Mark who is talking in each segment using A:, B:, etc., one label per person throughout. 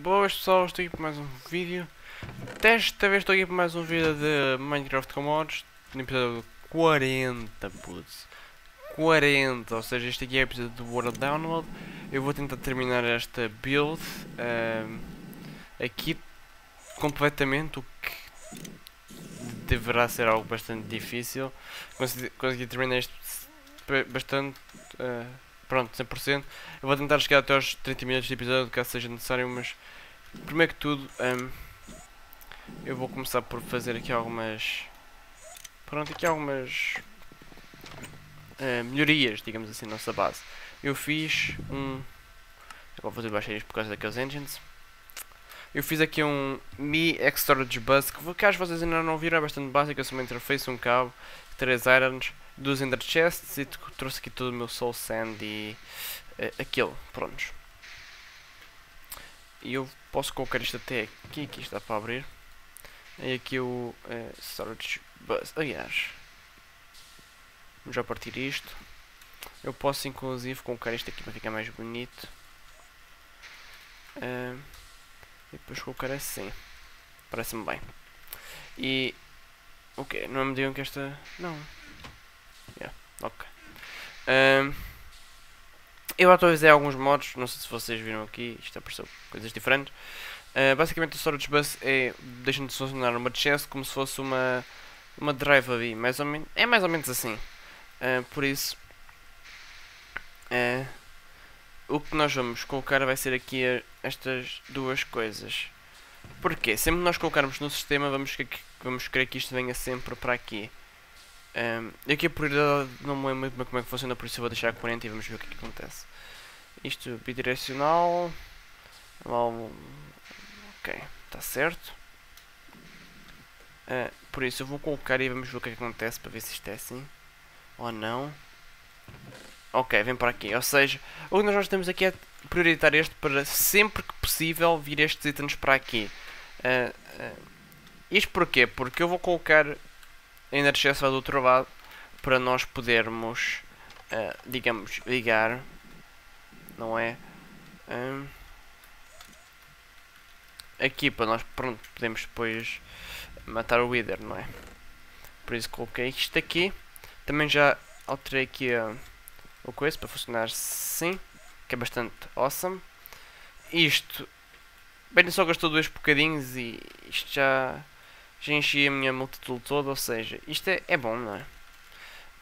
A: Boas pessoal, estou aqui para mais um vídeo. Desta vez estou aqui para mais um vídeo de Minecraft com mods. No episódio 40, putz. 40, ou seja, este aqui é o episódio do World Download. Eu vou tentar terminar esta build ehm, aqui completamente, o que deverá ser algo bastante difícil. Consegui, consegui terminar isto bastante. Uh, pronto, 100%. Eu vou tentar chegar até aos 30 minutos de episódio, caso seja necessário, mas primeiro que tudo, um, eu vou começar por fazer aqui algumas. Pronto, aqui algumas uh, melhorias, digamos assim, na nossa base. Eu fiz um. Agora vou fazer baixar isto por causa daqueles engines. Eu fiz aqui um Mi X Storage Bus, que caso vocês ainda não viram, é bastante básico, é só uma interface, um cabo, 3 irons dos Ender Chests e trouxe aqui todo o meu Soul Sand e uh, aquilo, prontos. E eu posso colocar isto até aqui, aqui está para abrir. E aqui o uh, Storage Bus, aliás, vamos já partir isto. Eu posso inclusive colocar isto aqui para ficar mais bonito. Uh, e depois colocar assim. Parece-me bem. E... O okay, Não me digam que esta... Não. Ok. Um, eu atualizei alguns modos, não sei se vocês viram aqui, isto apareceu coisas diferentes. Uh, basicamente o Storage Bus é, deixa de funcionar uma chest como se fosse uma, uma drive mais ou menos, é mais ou menos assim. Uh, por isso, uh, o que nós vamos colocar vai ser aqui estas duas coisas. Porquê? Sempre que nós colocarmos no sistema, vamos, vamos querer que isto venha sempre para aqui. Um, aqui a prioridade não me lembro muito bem como é que funciona, por isso eu vou deixar a 40 e vamos ver o que, é que acontece. Isto bidirecional. Ok, está certo. Uh, por isso eu vou colocar e vamos ver o que, é que acontece para ver se isto é assim ou não. Ok, vem para aqui. Ou seja, o que nós temos aqui é prioritar este para sempre que possível vir estes itens para aqui. Uh, uh, isto porquê? Porque eu vou colocar energia vai do outro lado para nós podermos, uh, digamos, ligar, não é? Um, aqui para nós, pronto, podemos depois matar o Wither, não é? Por isso coloquei isto aqui. Também já alterei aqui uh, o coisa para funcionar sim, que é bastante awesome. Isto, bem, só gastou dois bocadinhos e isto já já enchi a minha multitool toda, ou seja, isto é, é bom, não é?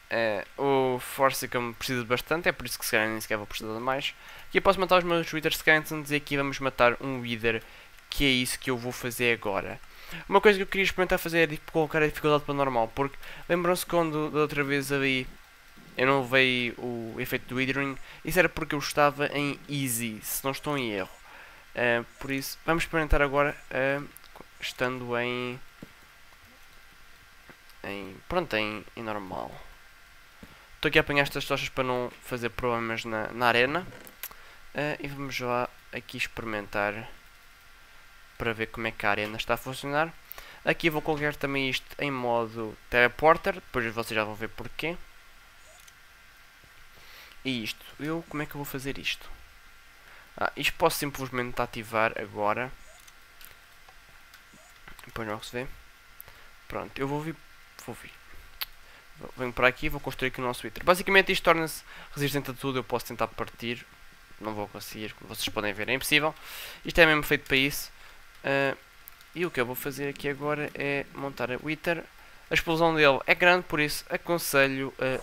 A: é o Forcicum precisa bastante, é por isso que se calhar nem sequer vou precisar de mais. Aqui eu posso matar os meus Wither Skeletons e aqui vamos matar um Wither, que é isso que eu vou fazer agora. Uma coisa que eu queria experimentar fazer é colocar a dificuldade para normal, porque lembram-se quando da outra vez ali eu não levei o efeito do Withering, isso era porque eu estava em Easy, se não estou em erro. Uh, por isso, vamos experimentar agora uh, estando em em, pronto, em, em normal. Estou aqui a apanhar estas tochas para não fazer problemas na, na arena. Uh, e vamos lá aqui experimentar para ver como é que a arena está a funcionar. Aqui vou colocar também isto em modo teleporter, depois vocês já vão ver porquê. E isto, eu como é que eu vou fazer isto? Ah, isto posso simplesmente ativar agora. Depois não se vê. Pronto, eu vou vir vou vir. Venho para aqui e vou construir aqui o nosso Wither. Basicamente isto torna-se resistente a tudo. Eu posso tentar partir. Não vou conseguir, como vocês podem ver, é impossível. Isto é mesmo feito para isso. Uh, e o que eu vou fazer aqui agora é montar a Wither. A explosão dele é grande, por isso aconselho a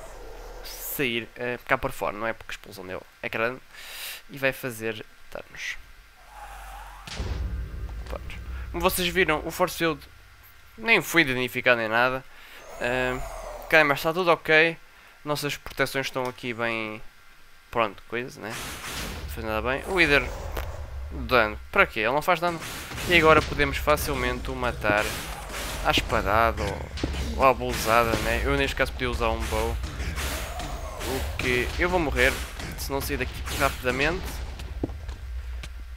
A: sair uh, cá para fora, não é? Porque a explosão dele é grande e vai fazer danos. Como vocês viram, o Force Field nem foi danificado nem nada. Uh, mas está tudo ok. Nossas proteções estão aqui bem... Pronto, coisa, né? Não faz nada bem. O Wither... Dano. Para quê? Ele não faz dano. E agora podemos facilmente o matar à espadada ou, ou à bolsada, né? Eu neste caso podia usar um bow. O que... Eu vou morrer se não sair daqui rapidamente.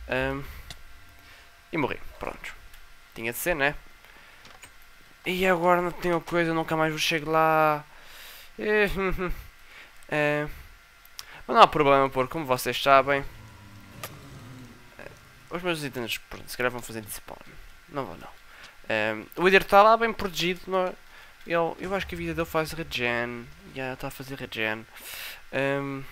A: Um, e morri. Pronto. Tinha de ser, né? E agora não tenho coisa, nunca mais vou chegar lá. É, é, mas não há problema, porque como vocês sabem, os meus itens, pronto, se calhar vão fazer despawn. Não vou, não. Um, o líder está lá bem protegido. Não é? Ele, eu acho que a vida dele faz regen. Já está a fazer regen. Um,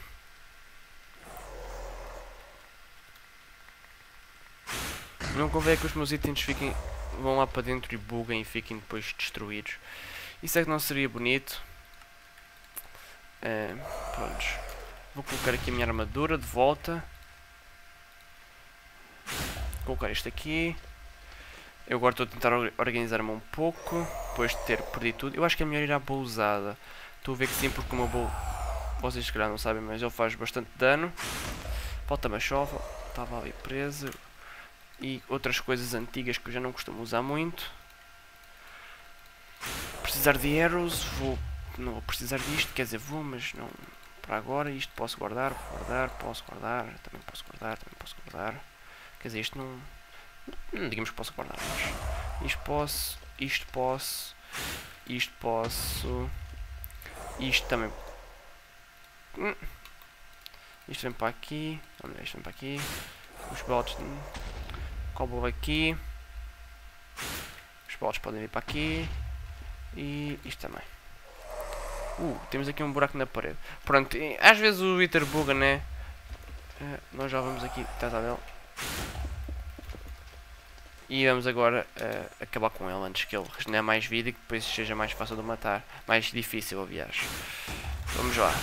A: não convém que os meus itens fiquem, vão lá para dentro e buguem e fiquem depois destruídos. Isso é que não seria bonito. Pronto. Vou colocar aqui a minha armadura de volta. Vou colocar isto aqui. Eu agora estou a tentar organizar-me um pouco. Depois de ter perdido tudo. Eu acho que é melhor ir à boa usada. Estou a ver que sim, porque meu bow... Vocês se calhar não sabem, mas ele faz bastante dano. Falta-me a chova. Estava ali preso. E outras coisas antigas que eu já não costumo usar muito. Precisar de arrows. Vou... Não vou precisar disto. Quer dizer, vou, mas não... Para agora isto posso guardar, guardar, posso guardar. Também posso guardar, também posso guardar. Quer dizer, isto não Hum, digamos que posso guardar, mas isto posso, isto posso, isto posso, isto também. Hum. Isto vem para aqui, isto vem para aqui, os bots cobble aqui, os bots podem vir para aqui e isto também. Uh, temos aqui um buraco na parede. Pronto, às vezes o Twitter buga, né? Uh, nós já vamos aqui, dele. E vamos agora uh, acabar com ele antes que ele regenere mais vida e que depois seja mais fácil de matar. Mais difícil, aliás. Vamos lá.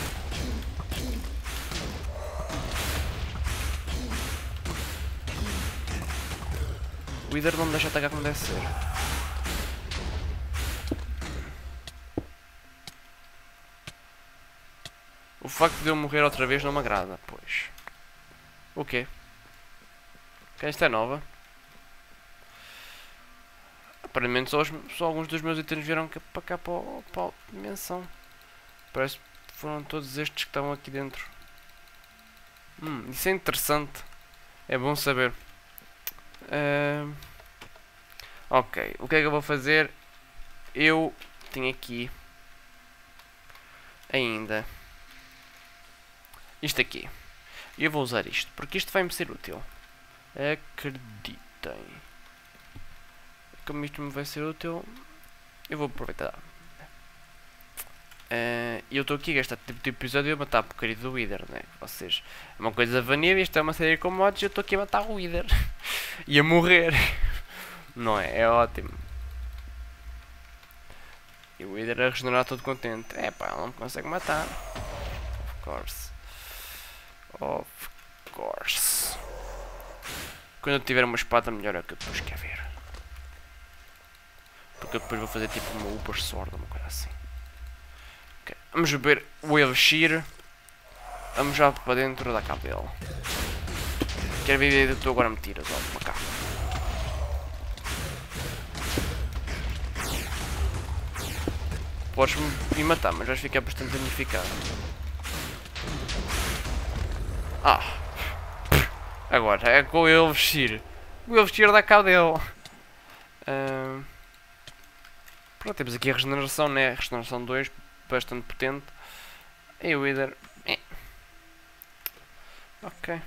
A: Líder não me deixa atacar como deve ser. O facto de eu morrer outra vez não me agrada, pois. O quê? Okay, esta é nova. Aparentemente só, os, só, alguns dos meus itens vieram para cá para, para a dimensão. Parece que foram todos estes que estão aqui dentro. Hum, isso é interessante. É bom saber. Uh, ok, o que é que eu vou fazer? Eu tenho aqui ainda isto aqui. E eu vou usar isto, porque isto vai-me ser útil. Acreditem como isto me vai ser útil, eu vou aproveitar. Uh, eu estou aqui a gastar tipo de episódio a matar a porcaria do Wither, né? Vocês, é uma coisa vanilla, isto é uma série com mods eu estou aqui a matar o Wither. e a morrer. Não é? É ótimo. E o Wither a regenerar todo contente. É pá, ele não me consegue matar. Of course. Of course. Quando eu tiver uma espada melhor é o que eu depois quero ver. Porque eu depois vou fazer tipo uma Uber Sword, uma coisa assim. Okay. Vamos ver o Elixir. Vamos já para dentro da capa dele. Quero ver se tu agora me tiras, ó, para cá. Podes me matar, mas vais ficar bastante danificado. Ah! Agora, é com o Elixir. O Elixir da cabo dele. Uh... Pronto, temos aqui a regeneração, né? Regeneração 2, bastante potente. E o Wither. É. Ok.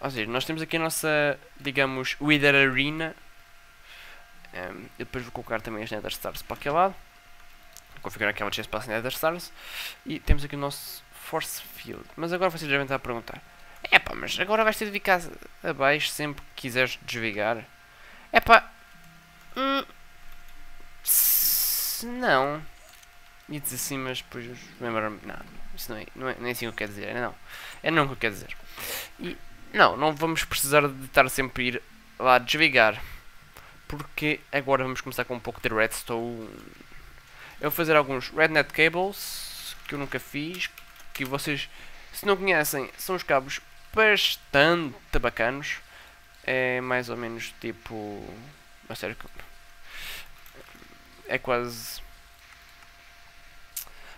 A: Ou seja, nós temos aqui a nossa, digamos, Wither Arena. Um, e depois vou colocar também as Nether Stars para aquele lado. Configurar aqui uma chest para as Nether Stars. E temos aqui o nosso Force Field. Mas agora vocês devem estar a perguntar. É mas agora vais ter de ficar abaixo sempre que quiseres desvigar. É. Hum, não. E diz assim, mas depois lembro-me. Não, isso não é, não é nem assim o que quer dizer. É não. É não o que eu quero dizer. E não, não vamos precisar de estar sempre a ir lá desligar. Porque agora vamos começar com um pouco de redstone. Eu vou fazer alguns rednet cables que eu nunca fiz. Que vocês, se não conhecem, são os cabos bastante bacanos. É mais ou menos tipo. A sério, é quase.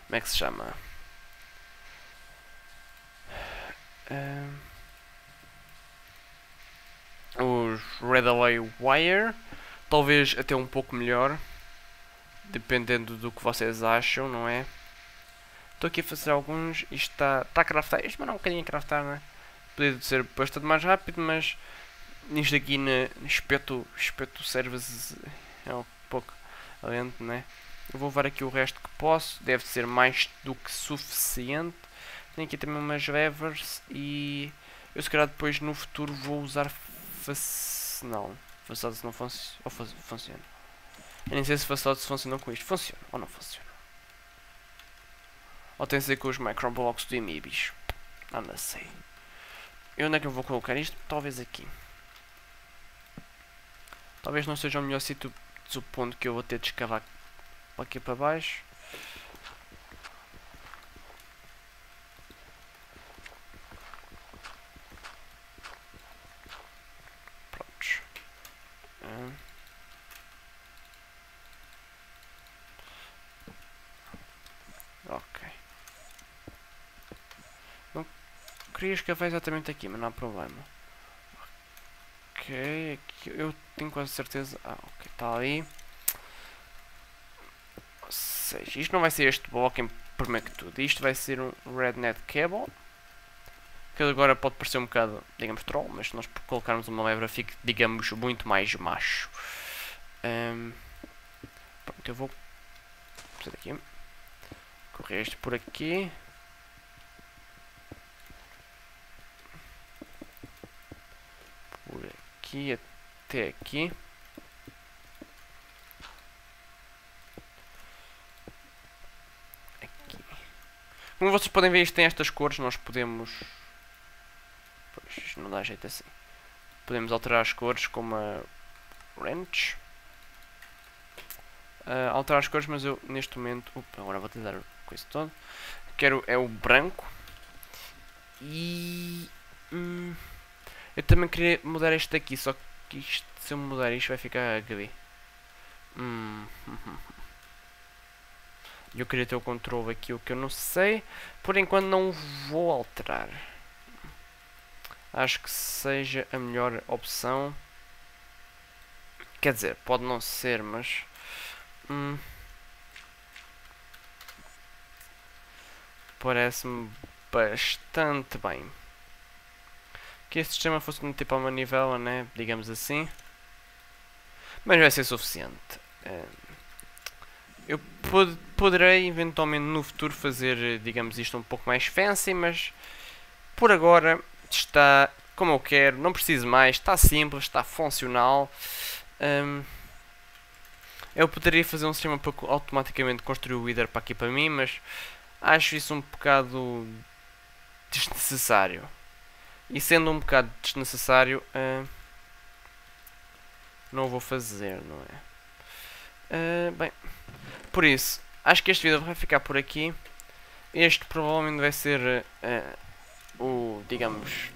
A: Como é que se chama? Uh, os Redaway Wire, talvez até um pouco melhor, dependendo do que vocês acham, não é? Estou aqui a fazer alguns, isto está, está a craftar, isto não um bocadinho a craftar, não é? podia ser bastante mais rápido, mas nisto aqui na espeto, espeto service é um pouco lento, né? Eu vou levar aqui o resto que posso, deve ser mais do que suficiente. Tenho aqui também umas levers e eu se calhar depois no futuro vou usar face... não, não funciona, ou funciona. Eu nem sei se facades funcionam com isto, funciona ou não funciona. Ou tem a ser com os microblocks do Emibis. Ah, não sei. E onde é que eu vou colocar isto? Talvez aqui. Talvez não seja o melhor sítio, supondo que eu vou ter de escavar aqui para baixo. Ok. Não queria escavar exatamente aqui, mas não há problema. Ok, aqui eu tenho quase certeza. Ah, ok, está aí. Ou seja, isto não vai ser este bloco em primeiro que tudo. Isto vai ser um RedNet Cable. Que agora pode parecer um bocado, digamos, troll, mas se nós colocarmos uma levra fica, digamos, muito mais macho. Um, pronto, eu vou fazer aqui. Correr este por aqui. aqui até aqui. Aqui. Como vocês podem ver, isto tem estas cores, nós podemos... Pois, não dá jeito assim. Podemos alterar as cores como a Wrench. Uh, alterar as cores, mas eu neste momento... Opa, agora vou utilizar coisa toda. Quero é o branco. E... Hum, eu também queria mudar este daqui, só que isto, se eu mudar isto vai ficar HB. Hum. Eu queria ter o controle aqui, o que eu não sei. Por enquanto não vou alterar. Acho que seja a melhor opção. Quer dizer, pode não ser, mas... Hum, Parece-me bastante bem que este sistema fosse tipo a manivela, né? digamos assim. Mas vai ser suficiente. Eh, eu pod poderei eventualmente no futuro fazer, digamos, isto um pouco mais fancy, mas por agora está como eu quero, não preciso mais, está simples, está funcional. Um, eu poderia fazer um sistema para automaticamente construir o Wither para aqui para mim, mas acho isso um bocado desnecessário. E sendo um bocado desnecessário, uh, não vou fazer, não é? Uh, bem, por isso, acho que este vídeo vai ficar por aqui. Este provavelmente vai ser uh, o, digamos,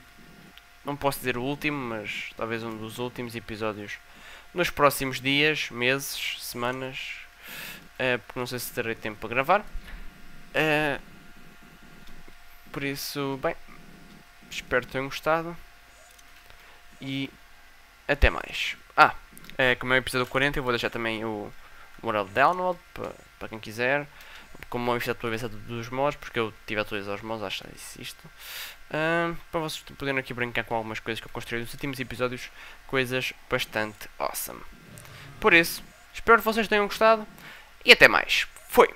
A: não posso dizer o último, mas talvez um dos últimos episódios nos próximos dias, meses, semanas, porque não sei se terei tempo para gravar. Por isso, bem, Espero que tenham gostado. E até mais. Ah, é, como é o episódio 40, eu vou deixar também o moral download para, para quem quiser. Como uma atualização dos mods, porque eu tive a atualizar os mods, acho que disse isto. Uh, para vocês poderem aqui brincar com algumas coisas que eu construí nos últimos episódios, coisas bastante awesome. Por isso, espero que vocês tenham gostado e até mais. Foi!